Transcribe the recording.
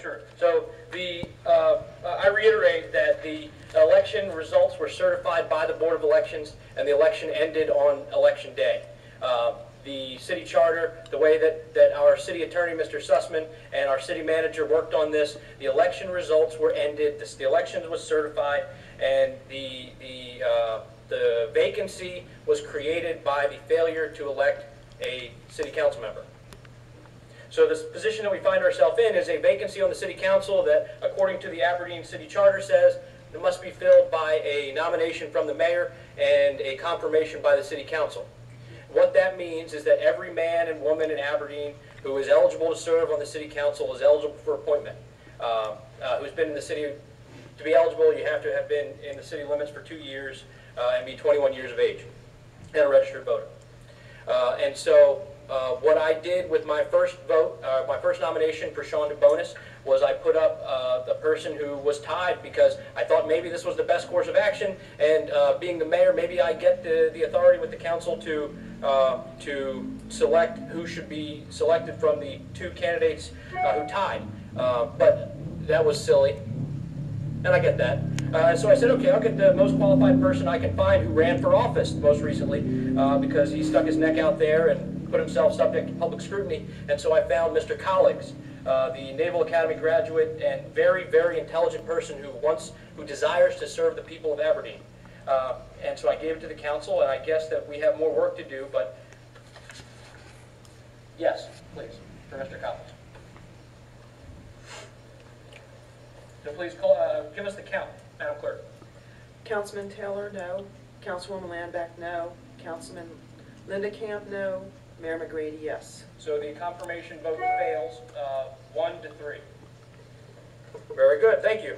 Sure. So the, uh, I reiterate that the election results were certified by the Board of Elections, and the election ended on Election Day. Uh, The city charter, the way that, that our city attorney, Mr. Sussman, and our city manager worked on this, the election results were ended, the the elections was certified, and the, the, uh, the vacancy was created by the failure to elect a city council member. So this position that we find ourselves in is a vacancy on the city council that, according to the Aberdeen City Charter, says it must be filled by a nomination from the mayor and a confirmation by the city council. What that means is that every man and woman in Aberdeen who is eligible to serve on the city council is eligible for appointment. Uh, uh, Who's been in the city, to be eligible, you have to have been in the city limits for two years uh, and be 21 years of age and a registered voter. Uh, And so uh, what I did with my first vote, uh, my first nomination for Sean DeBonis was I put up uh, the person who was tied because I thought maybe this was the best course of action. And uh, being the mayor, maybe I get the, the authority with the council to, uh, to select who should be selected from the two candidates who tied. But that was silly. And I get that. Uh, so I said, okay, I'll get the most qualified person I can find who ran for office most recently, because he stuck his neck out there and put himself subject to public scrutiny. And so I found Mr. Colleagues, uh, the Naval Academy graduate and very, very intelligent person who wants, who desires to serve the people of Aberdeen. Uh, and so I gave it to the council, and I guess that we have more work to do, but yes, please, for Mr. Collins. So please call, uh, give us the count, Madam Clerk. Councilman Taylor, no. Councilwoman Landbeck, no. Councilman Lindecamp, no. Mayor McGrady, yes. So the confirmation vote fails, uh, one to three. Very good, thank you.